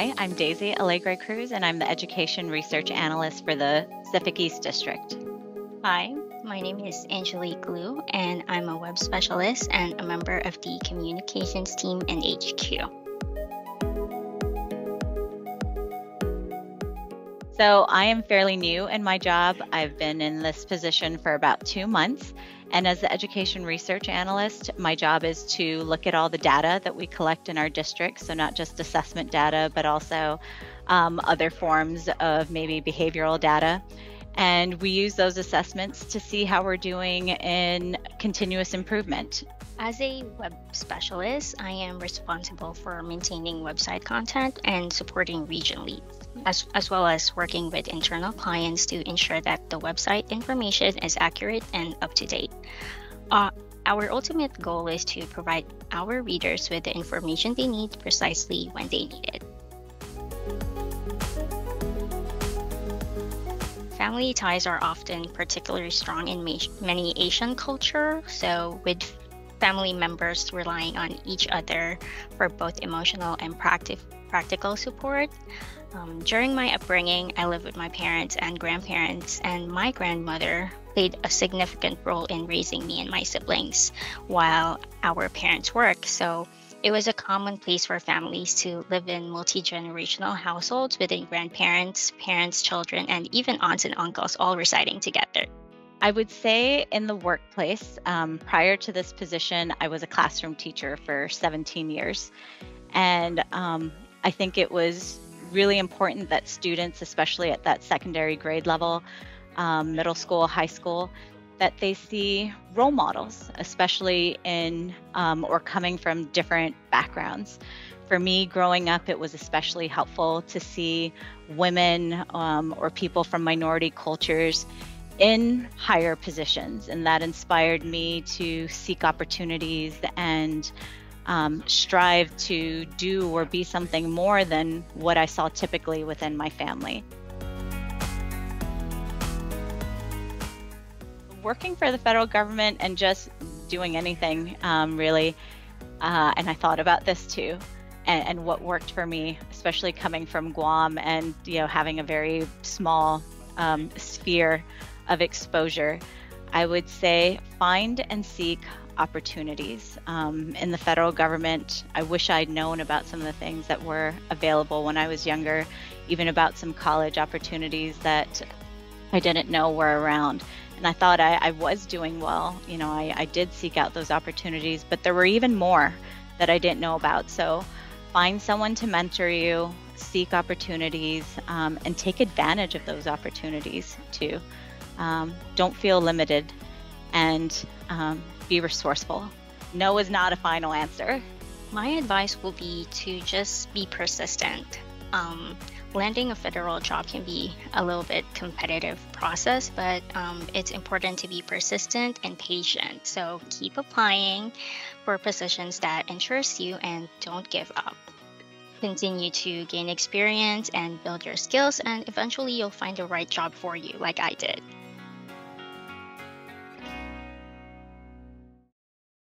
Hi, I'm Daisy Alegre Cruz, and I'm the Education Research Analyst for the Pacific East District. Hi, my name is Angelique Liu, and I'm a web specialist and a member of the communications team in HQ. So, I am fairly new in my job. I've been in this position for about two months. And as the education research analyst, my job is to look at all the data that we collect in our district. So, not just assessment data, but also um, other forms of maybe behavioral data. And we use those assessments to see how we're doing in continuous improvement. As a web specialist, I am responsible for maintaining website content and supporting region leads as, as well as working with internal clients to ensure that the website information is accurate and up to date. Uh, our ultimate goal is to provide our readers with the information they need precisely when they need it. Family ties are often particularly strong in many Asian culture, so with family members relying on each other for both emotional and practi- practical support. Um, during my upbringing, I lived with my parents and grandparents, and my grandmother played a significant role in raising me and my siblings while our parents worked. So it was a common place for families to live in multi generational households within grandparents, parents, children, and even aunts and uncles all residing together. I would say in the workplace, um, prior to this position, I was a classroom teacher for 17 years. And um, I think it was really important that students, especially at that secondary grade level, um, middle school, high school, that they see role models, especially in um, or coming from different backgrounds. For me, growing up, it was especially helpful to see women um, or people from minority cultures in higher positions, and that inspired me to seek opportunities and um, strive to do or be something more than what I saw typically within my family. Working for the federal government and just doing anything um, really, uh, and I thought about this too. And, and what worked for me, especially coming from Guam and you know having a very small um, sphere of exposure, I would say find and seek opportunities um, in the federal government. I wish I'd known about some of the things that were available when I was younger, even about some college opportunities that I didn't know were around. And I thought I, I was doing well. You know, I, I did seek out those opportunities, but there were even more that I didn't know about. So find someone to mentor you, seek opportunities, um, and take advantage of those opportunities too. Um, don't feel limited and um, be resourceful. No is not a final answer. My advice will be to just be persistent. Um, landing a federal job can be a little bit competitive process, but um, it's important to be persistent and patient. So keep applying for positions that interest you and don't give up. Continue to gain experience and build your skills, and eventually you'll find the right job for you, like I did.